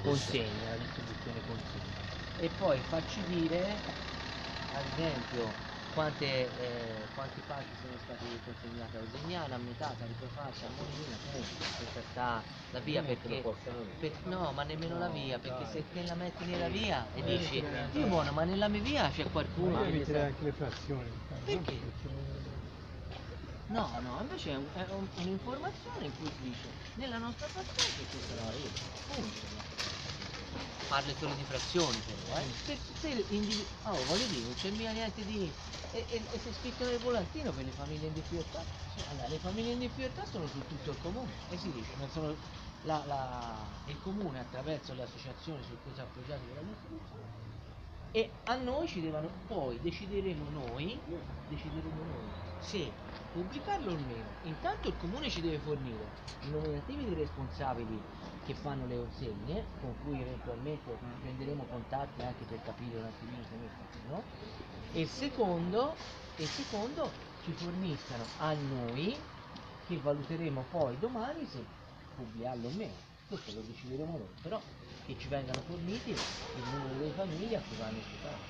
consegna, la distribuzione consegna. E poi farci dire, ad esempio, quante, eh, quanti pacchi sono stati consegnati a Usignana, a metà, a Ricofaccia, a Molina. Questa sta la via perché, per- no, ma nemmeno la via, perché se te la metti nella via e dici, io buono, ma nella mia via c'è qualcuno Ma che sta... anche le frazioni. Perché? No, no, invece è, un- è un- un'informazione in cui si dice nella nostra frazione c'è questa la rete, punto. Parli solo di frazioni però, eh. Se, se individu- oh, voglio dire, non c'è mica niente di. E, e, e se scritto nel volantino per le famiglie in difficoltà, cioè, allora, le famiglie in difficoltà sono su tutto il comune, e si dice, non sono la- la- il comune attraverso le associazioni su cui si è appoggiato con la distribuzione e a noi ci devono poi decideremo noi decideremo noi se pubblicarlo o meno intanto il comune ci deve fornire i nominativi dei responsabili che fanno le consegne con cui eventualmente prenderemo contatti anche per capire un attimino come fanno e secondo e secondo ci forniscano a noi che valuteremo poi domani se pubblicarlo o meno. Questo lo decideremo noi però che ci vengano forniti il numero delle famiglie a cui vanno ospitati